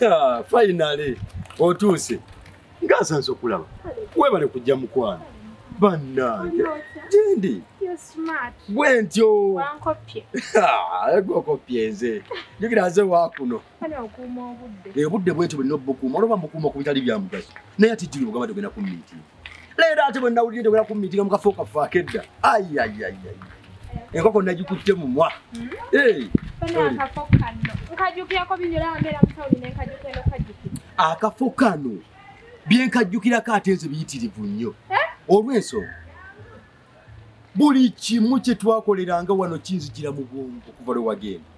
finally otuuse ngaasanze okulaba webale kujja mukwano bannange. Gyendi bwe ntyo. Egokopyenze njugira nze. Waakuno obudde? Bwentyo bulina obukuuma olwoba mukuuma ku bitali bya mugaso. Naye ati jjuli bugamba togenda ku miitingi leero ate bwe nawulire togenda ku miitinga mukafo kaffe akedda. Ayayayay enkoko nagikutte mumwa Eh, oli. nkajukirako binyola mbeera mutawuni nenkajukira nokajukira akafo kano byenkajjukirako ate nze biyitirivu nnyo. Olw'ensonga buli kimu kye twakoleranga wano kinzijira mu bwongo okuva lwe wagenda.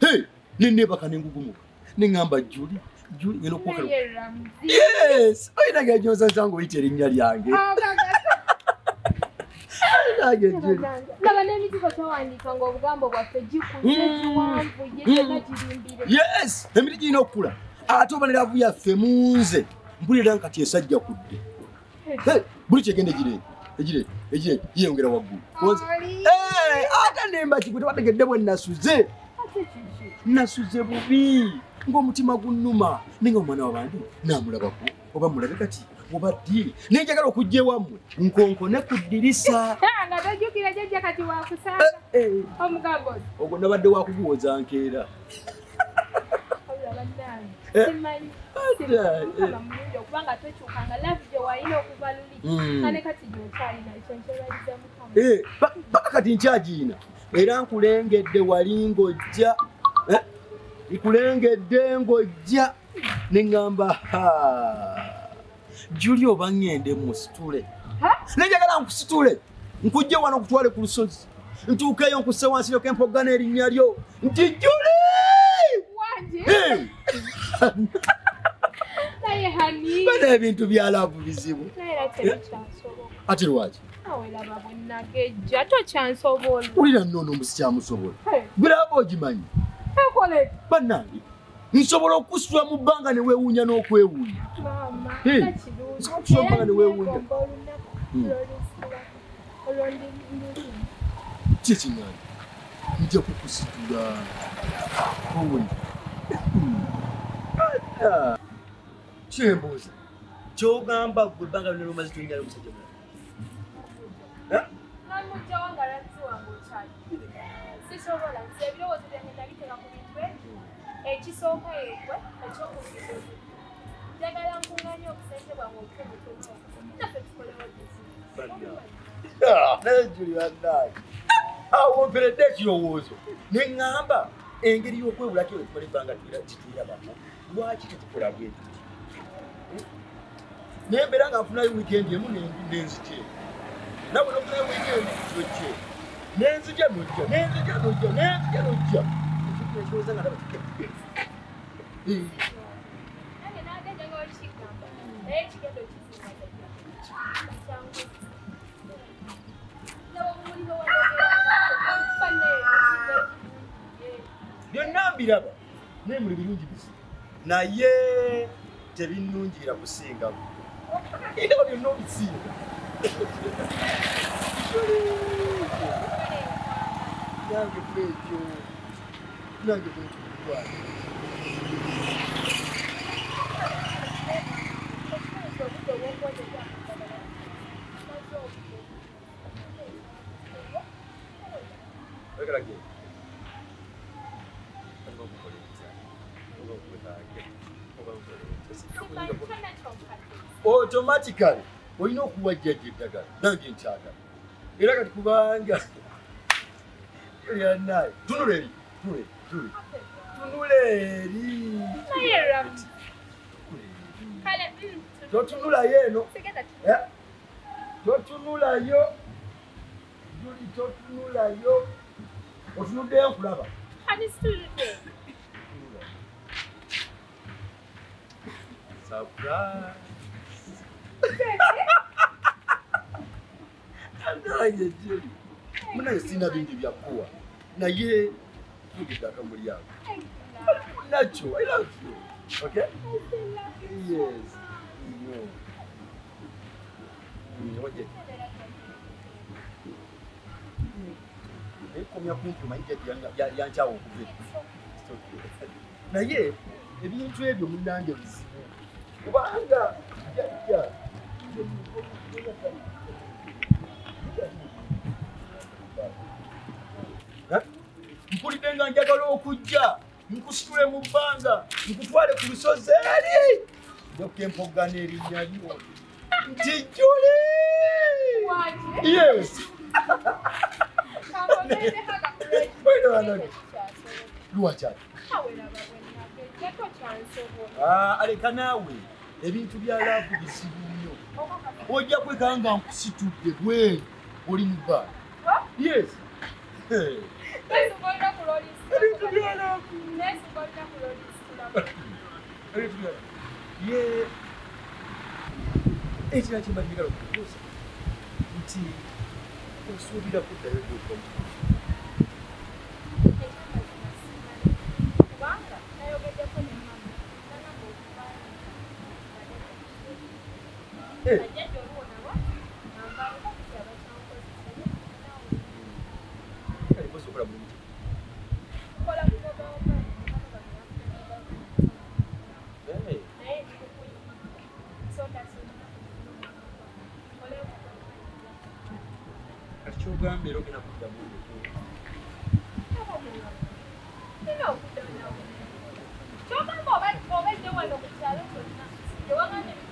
Hey, neneebaka nengugumuka neŋŋamba juli juli ngenda okukwakala naye ramzi yes! Oyina genyozansanga oyita erinnya lyange nange laba n'emizigo twawandiika ng'obugambo bwaffe gikuze giwanvu ye Mm. tena girimbire yes emiti girina okukula. Ate obaliravu yaffe munze mpulira nkati esajja kudde. Buli kyegenda egire egire egire yeyongera waggulu. Ate nemba kigwe tebategedde bwe nasuze? Nasuze bubi ng'omutima gunnuma. Naye nga omwana wabandi namulabako oba mulabe ddi naye njagala okujja ewammwe nkonkone ku ddirisa. Nga tojjukira jjajja kati wakusanga Eh, omugambo. Oyo. ogwo nabadde wakuguwoza nkeera. Wabula bannange, Eh. simanyi Ate, mukama mulungi okuba nga tokyukanga lafu gye walina okuva luli. Mm. kane kati gyokyalina ekyo nkyebaliza mukama. Eh, pa- paka kati nkyagiina. Era nkulengedde wali ng'ojja eh, nkulengedde ng'ojja ne ŋŋamba ha juli oba ŋŋende musitule nenjagala nkusitule. Nkujje wano nkutwale ku lusozi. Ntuukeyo nkusse wansi lyoke mpogana erinnya lyo. Nti juli bano ebintu byalaavu bizibu. Ate lwaki? Wulira nnoono omusi kyamusobola. Gweraaba ogimanyi. Ekole. Bannange nsobola okusitula mu bbanga ne weewuunya n'okwewuunya mama Hey, nakirungi nsobola mpanga ne weewuunya. Era olunaku lwolusira olwondi luli kyekiŋŋanda nja kukusitula owuli kyembuuza kyogamba gwe ebbanga lino lomaze tolingayo omusajja mulala ekisooka yegwe ekyokubiri njagala nkuŋŋanya obusente bwange obutobutono naffe tukolewo naye juli bannaye awomperedde ekirowoozo ne ŋŋamba engeri y'okwewulako etumala ebbanga tituyirabamu lwaki tetukola bwe tuti naye mbeera nga nfunayo wiikendi emu nenzije nawe nofunayo wiikendi nojje nenzija nojja nenzija nojja nenzija nojja ekirowooza nga ndaba mbiraba naye muli birungi bisi. Naye tebinnungira kusingamu ndaba byonna obisinga. Nange bwekyo nange bwekyo kulwala oyagala genda Oba okukolereza, automatically olina okuwa jjajja eddagala nange nkyagala era kati kubanga lyanaye tunula eri tunula eri tunula eri. tunula eri totunulayo eno totunulayo juli totunulayo otunuddeyo nkulaba Hadi tuende. Surprise. Ndanye je. Muna sina vingi vya kuwa. Na ye tukitaka muri yako. Nacho, I love you. Okay? Yes. Ngoje. Oje ekomya kumpuma yankyawo okuva naye ebintu ebyo munange bizibu kubanga jajja Eh? mpulidde nga njagala okujja nkusitule mu bbanga nkutwale ku lusozi eri joka empogana erinnya lyo nti juli yes aleka naawe ebintu bya laavu bizibu nnyo ojja kwekanga nga nkusitudde bweru oli mu bbaa yes Hey. Nesigolina kulolisita. ebintu bya laavu Nesigolina kulolisita. ebintu bya ye ekira kyemba njagala okubuuza nti osuubira kuddayo gyokomu Kubanga nayogeddeko ne kyogambye era ogenda kuddamu kyogamba obadde wano ku kyalo kyonna tewagambye